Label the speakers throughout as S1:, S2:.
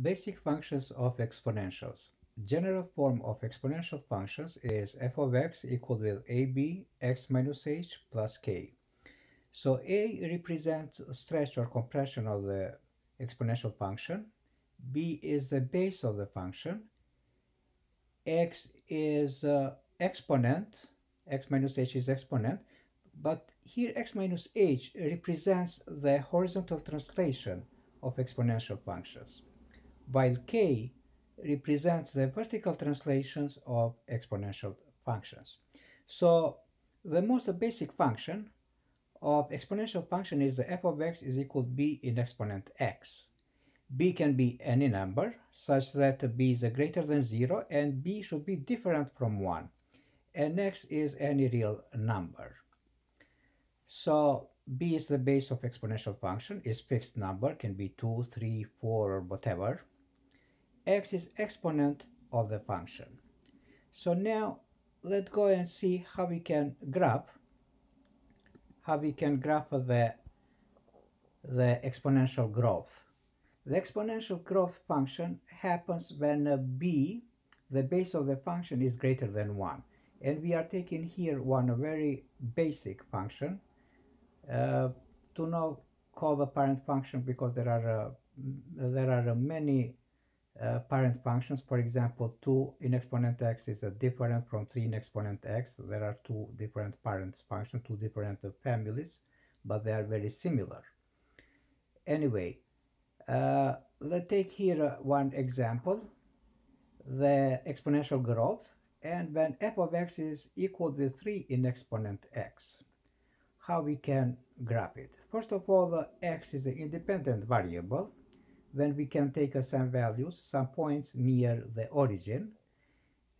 S1: Basic functions of exponentials. General form of exponential functions is f of x equal with ab x minus h plus k. So a represents stretch or compression of the exponential function. b is the base of the function. x is uh, exponent. x minus h is exponent. But here x minus h represents the horizontal translation of exponential functions while k represents the vertical translations of exponential functions. So the most basic function of exponential function is the f of x is equal to b in exponent x. b can be any number such that b is greater than 0 and b should be different from 1 and x is any real number. So b is the base of exponential function, is fixed number, can be 2, 3, 4 or whatever x is exponent of the function. So now let's go and see how we can graph how we can graph the the exponential growth. The exponential growth function happens when b, the base of the function, is greater than 1. And we are taking here one very basic function. Uh, to not call the parent function because there are uh, there are many uh, parent functions. For example, 2 in exponent x is different from 3 in exponent x. There are two different parent functions, two different families, but they are very similar. Anyway, uh, let's take here uh, one example, the exponential growth, and when f of x is equal with 3 in exponent x. How we can graph it? First of all, x is an independent variable, then we can take uh, some values, some points near the origin.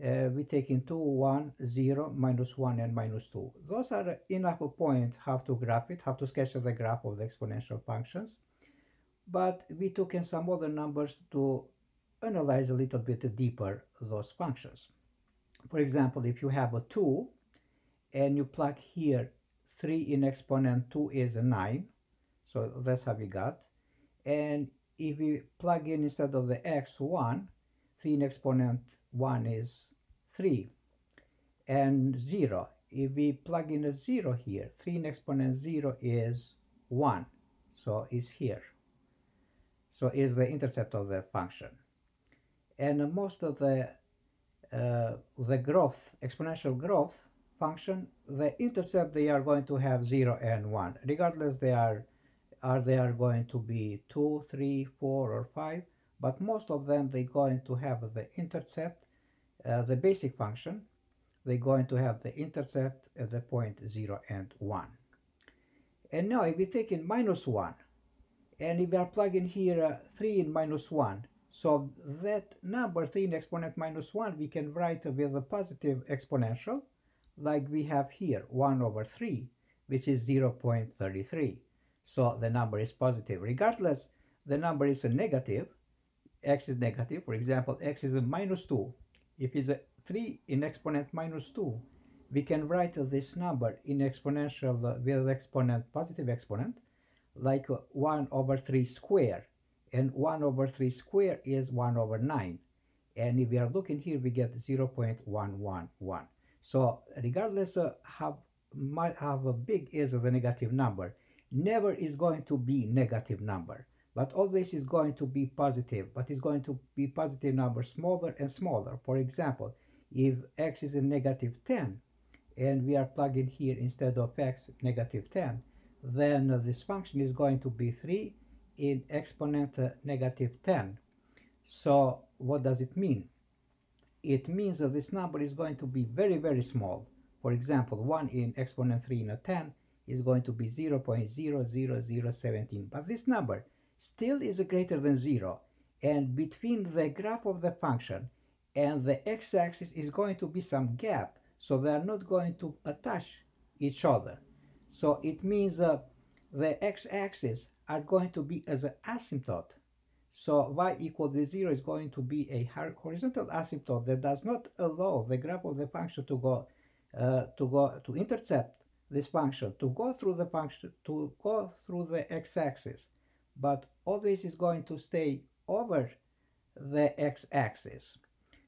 S1: Uh, we take in 2, 1, 0, minus 1, and minus 2. Those are enough points how to graph it, how to sketch the graph of the exponential functions. But we took in some other numbers to analyze a little bit deeper those functions. For example, if you have a 2 and you plug here 3 in exponent 2 is a 9, so that's how we got. And if we plug in instead of the x1, 3 in exponent 1 is 3, and 0. If we plug in a 0 here, 3 in exponent 0 is 1, so is here. So is the intercept of the function. And most of the uh, the growth, exponential growth function, the intercept they are going to have 0 and 1. Regardless they are are they are going to be 2, 3, 4 or 5 but most of them they're going to have the intercept, uh, the basic function, they're going to have the intercept at the point 0 and 1. And now if we take in minus 1 and if we are plugging here uh, 3 in minus 1 so that number 3 in exponent minus 1 we can write with a positive exponential like we have here 1 over 3 which is 0.33 so the number is positive. Regardless, the number is a negative, x is negative. For example, x is a minus 2. If it's a 3 in exponent minus 2, we can write this number in exponential uh, with exponent, positive exponent, like 1 over 3 square. And 1 over 3 square is 1 over 9. And if we are looking here, we get 0 0.111. So regardless of how, how big is the negative number, never is going to be negative number but always is going to be positive but it's going to be positive number smaller and smaller. For example if x is a negative 10 and we are plugging here instead of x negative 10 then this function is going to be 3 in exponent negative 10 so what does it mean? It means that this number is going to be very very small. For example 1 in exponent 3 in a 10 is going to be 0.00017 but this number still is greater than 0 and between the graph of the function and the x-axis is going to be some gap. So they are not going to attach each other. So it means uh, the x-axis are going to be as an asymptote. So y equal to 0 is going to be a horizontal asymptote that does not allow the graph of the function to go uh, to go to intercept this function to go through the function to go through the x-axis but always is going to stay over the x-axis.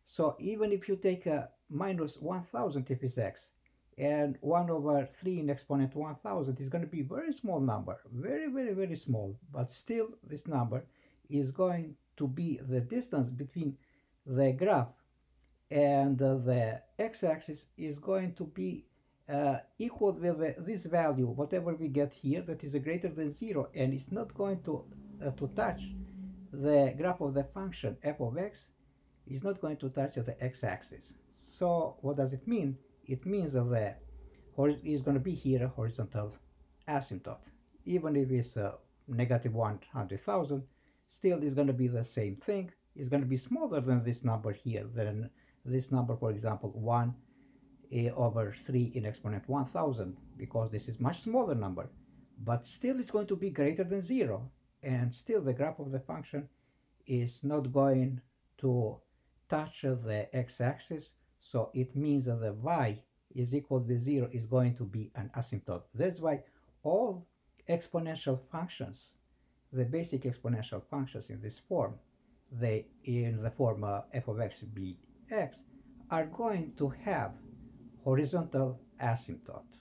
S1: So even if you take a minus 1000 if it's x, and 1 over 3 in exponent 1000 is going to be very small number, very, very, very small, but still this number is going to be the distance between the graph and the x-axis is going to be uh, equal with the, this value, whatever we get here, that is greater than 0, and it's not going to, uh, to touch the graph of the function f of x is not going to touch the x-axis. So what does it mean? It means that the is going to be here a horizontal asymptote. Even if it's uh, negative 100,000, still it's going to be the same thing. It's going to be smaller than this number here, than this number, for example, 1 a over 3 in exponent 1000, because this is much smaller number. But still it's going to be greater than 0, and still the graph of the function is not going to touch the x-axis, so it means that the y is equal to 0 is going to be an asymptote. That's why all exponential functions, the basic exponential functions in this form, they in the form uh, f of x, are going to have horizontal asymptote.